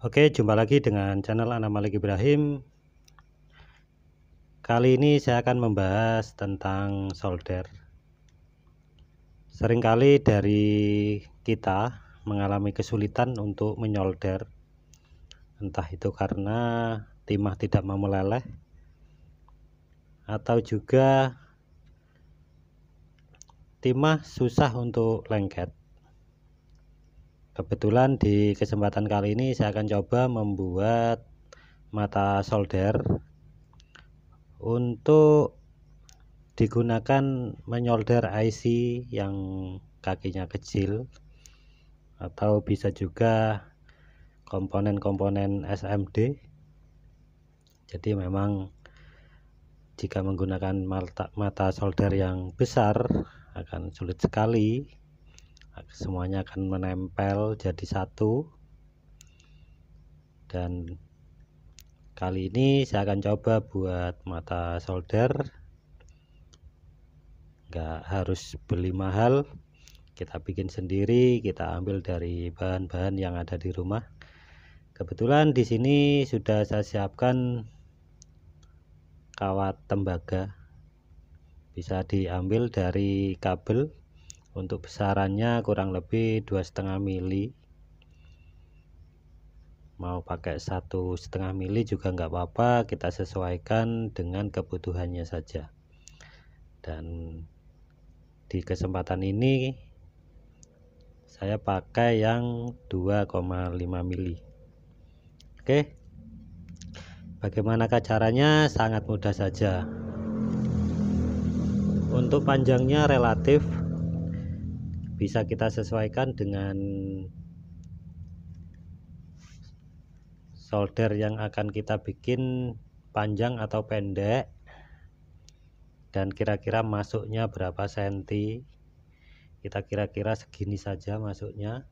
Oke, jumpa lagi dengan channel Ana Malik Ibrahim. Kali ini saya akan membahas tentang solder. Seringkali dari kita mengalami kesulitan untuk menyolder. Entah itu karena timah tidak mau meleleh atau juga timah susah untuk lengket kebetulan di kesempatan kali ini saya akan coba membuat mata solder untuk digunakan menyolder IC yang kakinya kecil atau bisa juga komponen-komponen SMD jadi memang jika menggunakan mata, solder yang besar akan sulit sekali semuanya akan menempel jadi satu. Dan kali ini saya akan coba buat mata solder. Enggak harus beli mahal. Kita bikin sendiri kita ambil dari bahan-bahan yang ada di rumah. Kebetulan di sini sudah saya siapkan kawat tembaga. Bisa diambil dari kabel untuk besarannya kurang lebih dua setengah mili. Mau pakai satu setengah mili juga nggak apa-apa kita sesuaikan dengan kebutuhannya saja. Dan di kesempatan ini saya pakai yang 2,5 mili. Oke? Bagaimanakah caranya? Sangat mudah saja. Untuk panjangnya relatif bisa kita sesuaikan dengan solder yang akan kita bikin panjang atau pendek dan kira-kira masuknya berapa senti. Kita kira-kira segini saja masuknya.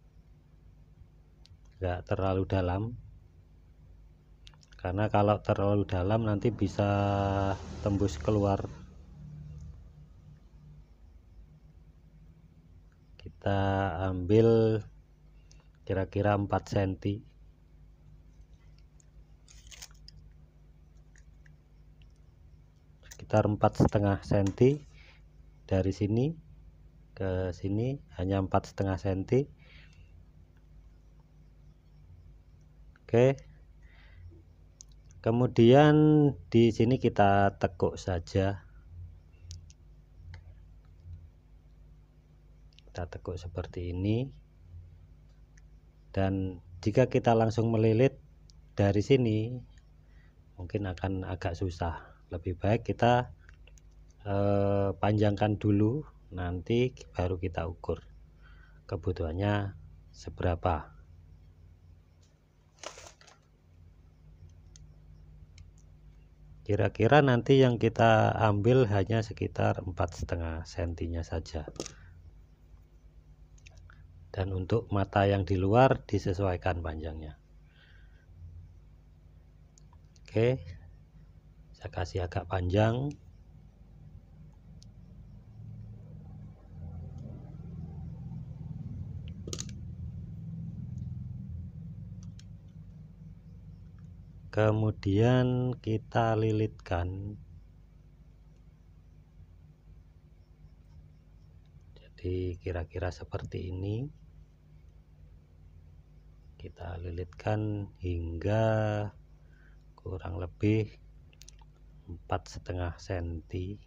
Enggak terlalu dalam. Karena kalau terlalu dalam nanti bisa tembus keluar kita ambil kira-kira 4 cm sekitar empat setengah cm dari sini ke sini hanya empat setengah cm oke. Kemudian di sini kita tekuk saja kita tekuk seperti ini. Dan jika kita langsung melilit dari sini mungkin akan agak susah. Lebih baik kita eh, panjangkan dulu nanti baru kita ukur kebutuhannya seberapa. Kira-kira nanti yang kita ambil hanya sekitar empat setengah sentinya saja dan untuk mata yang di luar disesuaikan panjangnya. Oke saya kasih agak panjang. Kemudian kita lilitkan jadi kira-kira seperti ini. Kita lilitkan hingga kurang lebih empat setengah senti.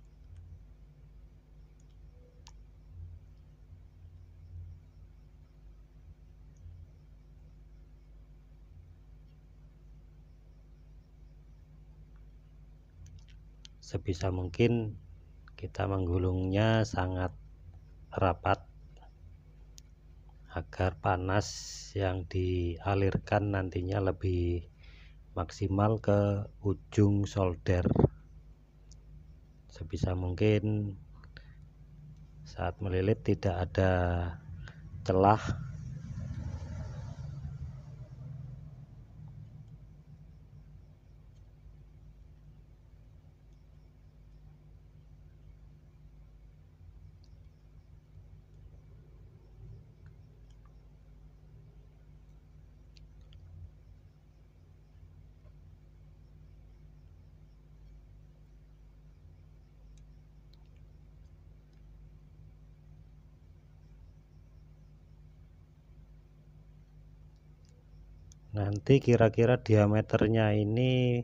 Sebisa mungkin kita menggulungnya sangat rapat agar panas yang dialirkan nantinya lebih maksimal ke ujung solder. Sebisa mungkin saat melilit tidak ada celah nanti kira-kira diameternya ini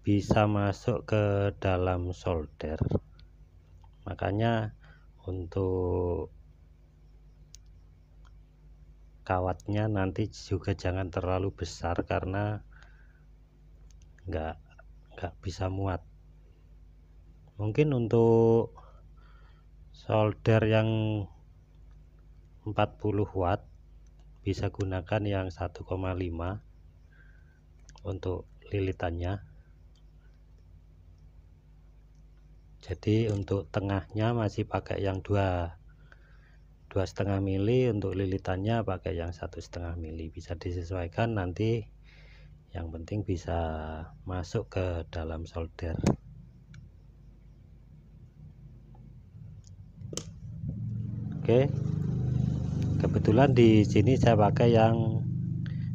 bisa masuk ke dalam solder. Makanya untuk kawatnya nanti juga jangan terlalu besar karena enggak enggak bisa muat. Mungkin untuk solder yang 40 watt bisa gunakan yang 1,5 untuk lilitannya. Jadi untuk tengahnya masih pakai yang dua dua setengah mili untuk lilitannya pakai yang satu setengah mili. Bisa disesuaikan nanti yang penting bisa masuk ke dalam solder. Oke kebetulan di sini saya pakai yang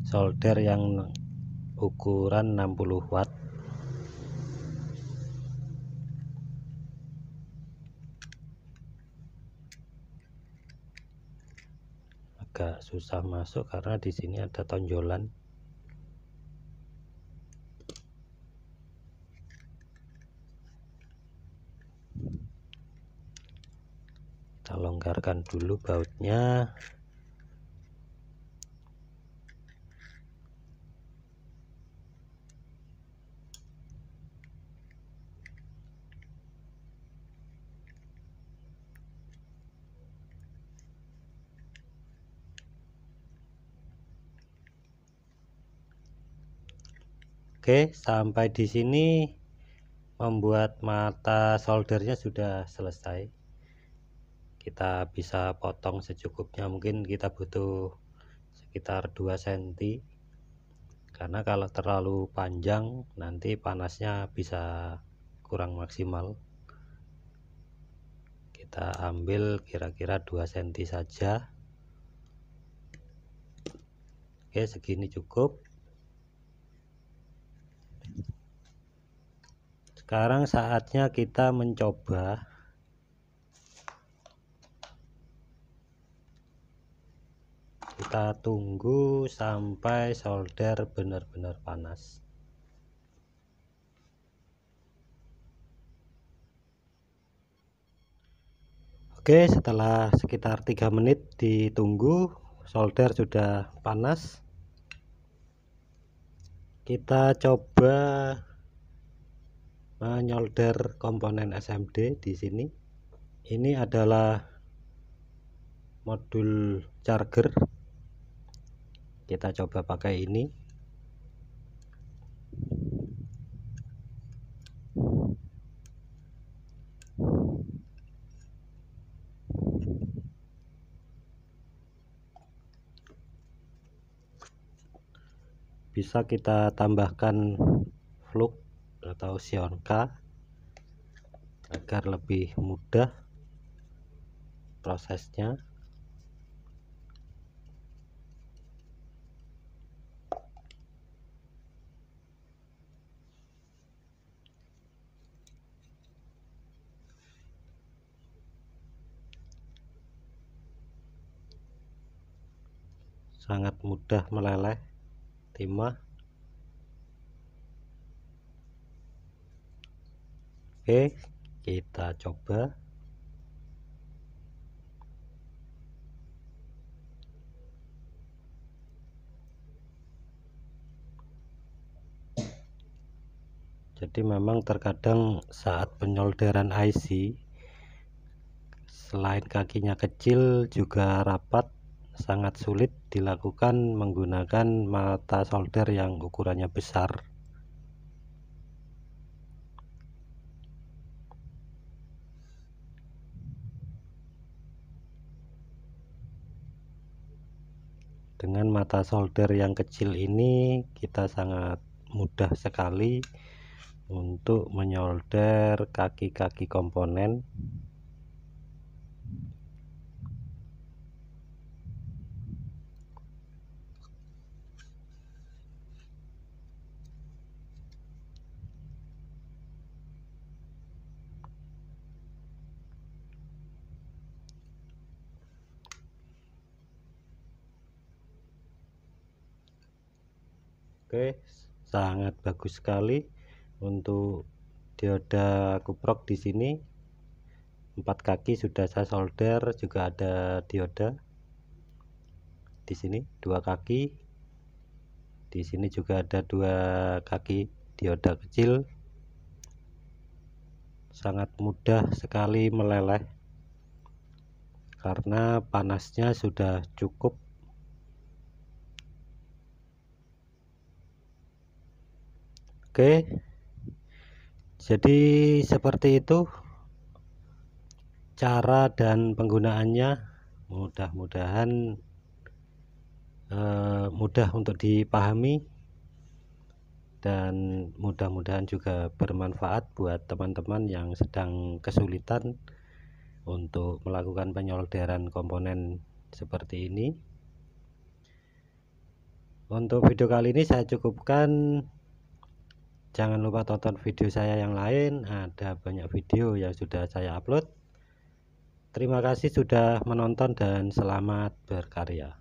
solder yang ukuran 60 watt. Agak susah masuk karena di sini ada tonjolan. Kita longgarkan dulu bautnya Oke, sampai di sini membuat mata soldernya sudah selesai. Kita bisa potong secukupnya, mungkin kita butuh sekitar 2 cm. Karena kalau terlalu panjang nanti panasnya bisa kurang maksimal. Kita ambil kira-kira 2 cm saja. Oke, segini cukup. Sekarang saatnya kita mencoba. Kita tunggu sampai solder benar-benar panas. Oke setelah sekitar 3 menit ditunggu solder sudah panas. Kita coba menyolder komponen SMD di sini. Ini adalah modul charger. Kita coba pakai ini. Bisa kita tambahkan flux atau Sionka agar lebih mudah prosesnya. Sangat mudah meleleh timah Oke, kita coba. Jadi memang terkadang saat penyolderan IC selain kakinya kecil juga rapat sangat sulit dilakukan menggunakan mata solder yang ukurannya besar dengan mata solder yang kecil ini kita sangat mudah sekali untuk menyolder kaki-kaki komponen oke sangat bagus sekali untuk dioda kuprok di sini. Empat kaki sudah saya solder juga ada dioda di sini dua kaki. Di sini juga ada dua kaki dioda kecil. Sangat mudah sekali meleleh karena panasnya sudah cukup Oke. Jadi seperti itu cara dan penggunaannya. Mudah-mudahan eh, mudah untuk dipahami dan mudah-mudahan juga bermanfaat buat teman-teman yang sedang kesulitan untuk melakukan penyolderan komponen seperti ini. Untuk video kali ini saya cukupkan jangan lupa tonton video saya yang lain. Ada banyak video yang sudah saya upload. Terima kasih sudah menonton dan selamat berkarya